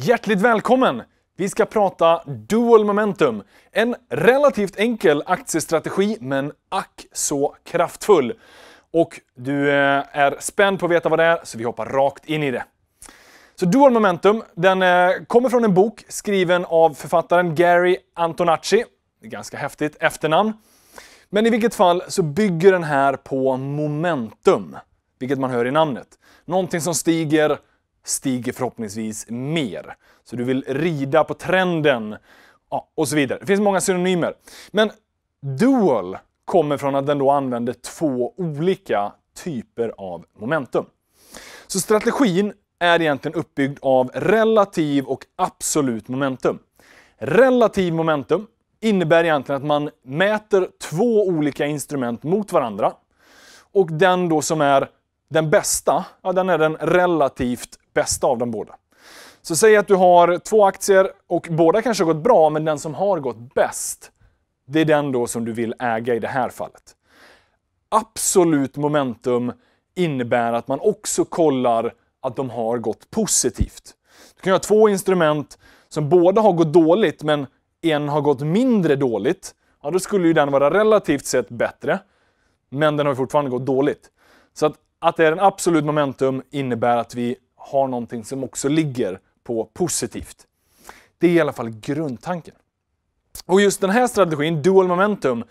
Hjärtligt välkommen! Vi ska prata Dual Momentum. En relativt enkel aktiestrategi, men ack så kraftfull. Och du eh, är spänd på att veta vad det är, så vi hoppar rakt in i det. Så Dual Momentum, den eh, kommer från en bok skriven av författaren Gary Antonacci. Ganska häftigt efternamn. Men i vilket fall så bygger den här på momentum, vilket man hör i namnet. Någonting som stiger, stiger förhoppningsvis mer. Så du vill rida på trenden ja, och så vidare. Det finns många synonymer. Men dual kommer från att den då använder två olika typer av momentum. Så strategin är egentligen uppbyggd av relativ och absolut momentum. Relativ momentum innebär egentligen att man mäter två olika instrument mot varandra. Och den då som är den bästa, ja, den är den relativt bästa av dem båda. Så säg att du har två aktier och båda kanske har gått bra, men den som har gått bäst, det är den då som du vill äga i det här fallet. Absolut momentum innebär att man också kollar att de har gått positivt. Du kan ha två instrument som båda har gått dåligt, men en har gått mindre dåligt. Ja, då skulle ju den vara relativt sett bättre, men den har fortfarande gått dåligt. Så att, att det är en absolut momentum innebär att vi har någonting som också ligger på positivt. Det är i alla fall grundtanken. Och just den här strategin, dual momentum,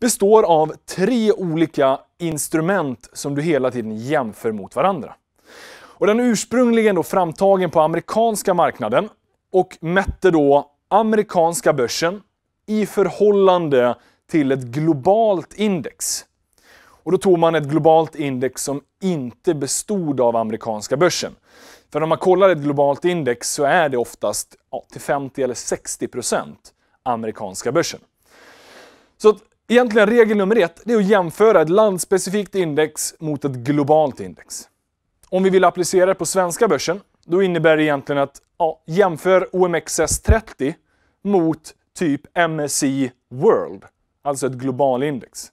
består av tre olika instrument som du hela tiden jämför mot varandra. Och den är ursprungligen då framtagen på amerikanska marknaden och mätte då amerikanska börsen i förhållande till ett globalt index. Och då tog man ett globalt index som inte bestod av amerikanska börsen. För om man kollar ett globalt index så är det oftast ja, till 50 eller 60 procent amerikanska börsen. Så att egentligen regel nummer ett, det är att jämföra ett landspecifikt index mot ett globalt index. Om vi vill applicera det på svenska börsen, då innebär det egentligen att ja, jämför OMXS30 mot typ MSCI World, alltså ett globalindex.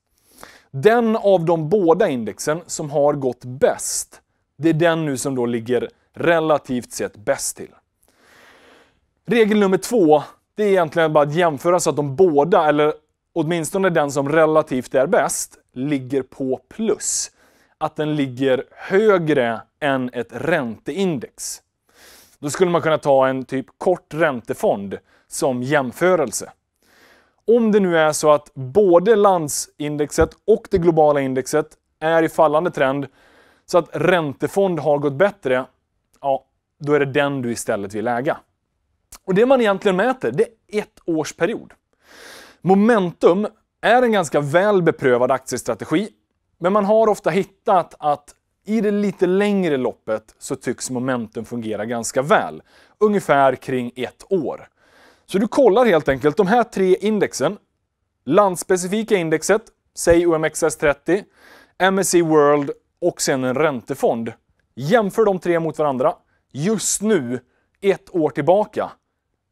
Den av de båda indexen som har gått bäst, det är den nu som då ligger relativt sett bäst till. Regel nummer två, det är egentligen bara att jämföra så att de båda, eller åtminstone den som relativt är bäst, ligger på plus. Att den ligger högre än ett ränteindex. Då skulle man kunna ta en typ kort räntefond som jämförelse. Om det nu är så att både landsindexet och det globala indexet är i fallande trend, så att räntefond har gått bättre, ja, då är det den du istället vill äga. Och det man egentligen mäter, det är ett års period. Momentum är en ganska väl beprövad aktiestrategi, men man har ofta hittat att i det lite längre loppet så tycks momentum fungera ganska väl. Ungefär kring ett år. Så du kollar helt enkelt de här tre indexen. Landspecifika indexet, säg OMXS30, MSCI World och sen en räntefond. Jämför de tre mot varandra. Just nu, ett år tillbaka.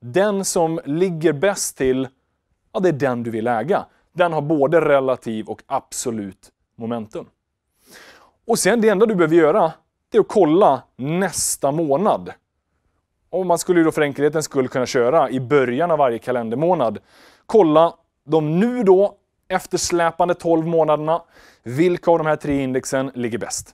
Den som ligger bäst till, ja det är den du vill äga. Den har både relativ och absolut momentum. Och sen det enda du behöver göra, det är att kolla nästa månad. Och man skulle ju då för enkelhetens skull kunna köra i början av varje kalendermånad. Kolla de nu då eftersläpande 12 månaderna. Vilka av de här tre indexen ligger bäst?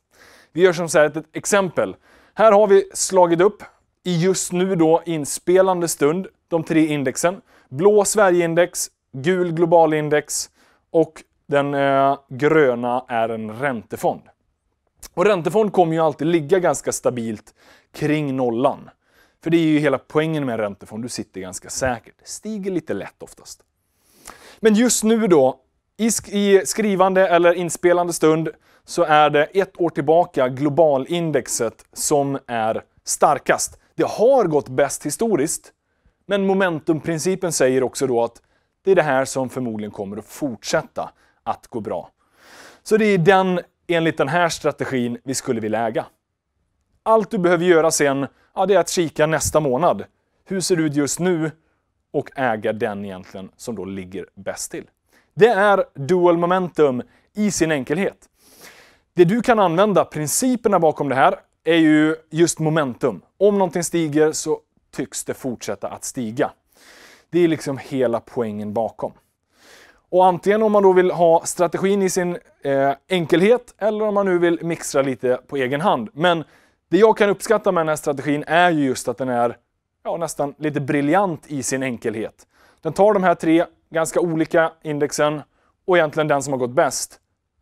Vi gör som så här ett exempel. Här har vi slagit upp i just nu då inspelande stund de tre indexen. Blå Sverigeindex, gul globalindex och den eh, gröna är en räntefond. Och räntefond kommer ju alltid ligga ganska stabilt kring nollan. För det är ju hela poängen med en räntefond, du sitter ganska säkert. Det stiger lite lätt oftast. Men just nu då, i, skrivande eller inspelande stund, så är det ett år tillbaka globalindexet som är starkast. Det har gått bäst historiskt, men momentumprincipen säger också då att det är det här som förmodligen kommer att fortsätta att gå bra. Så det är den, enligt den här strategin, vi skulle vilja äga. Allt du behöver göra sen, ja, det är att kika nästa månad. Hur ser det ut just nu? Och äga den egentligen som då ligger bäst till. Det är dual momentum i sin enkelhet. Det du kan använda, principerna bakom det här, är ju just momentum. Om någonting stiger så tycks det fortsätta att stiga. Det är liksom hela poängen bakom. Och antingen om man då vill ha strategin i sin eh, enkelhet eller om man nu vill mixtra lite på egen hand. Men det jag kan uppskatta med den här strategin är ju just att den är ja, nästan lite briljant i sin enkelhet. Den tar de här tre ganska olika indexen och egentligen den som har gått bäst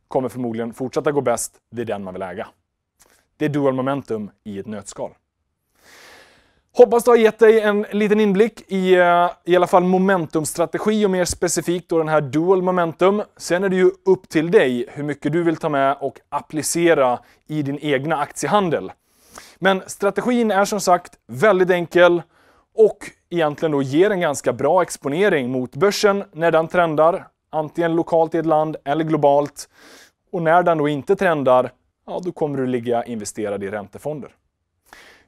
kommer förmodligen fortsätta gå bäst. Det är den man vill äga. Det är dual momentum i ett nötskal. Hoppas det har gett dig en liten inblick i eh, i alla fall momentumstrategi och mer specifikt då den här dual momentum. Sen är det ju upp till dig hur mycket du vill ta med och applicera i din egna aktiehandel. Men strategin är som sagt väldigt enkel och egentligen då ger en ganska bra exponering mot börsen när den trendar, antingen lokalt i ett land eller globalt. Och när den då inte trendar, ja då kommer du ligga investerad i räntefonder.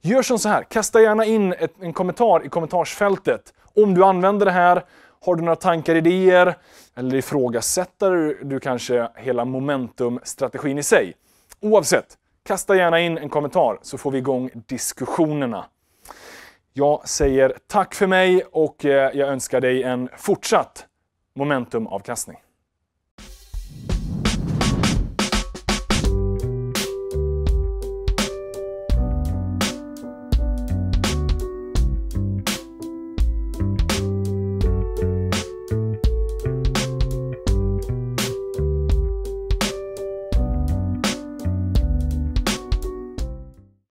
Gör som så här, kasta gärna in ett, en kommentar i kommentarsfältet om du använder det här. Har du några tankar, idéer eller ifrågasätter du kanske hela momentumstrategin i sig? Oavsett, kasta gärna in en kommentar så får vi igång diskussionerna. Jag säger tack för mig och eh, jag önskar dig en fortsatt momentumavkastning.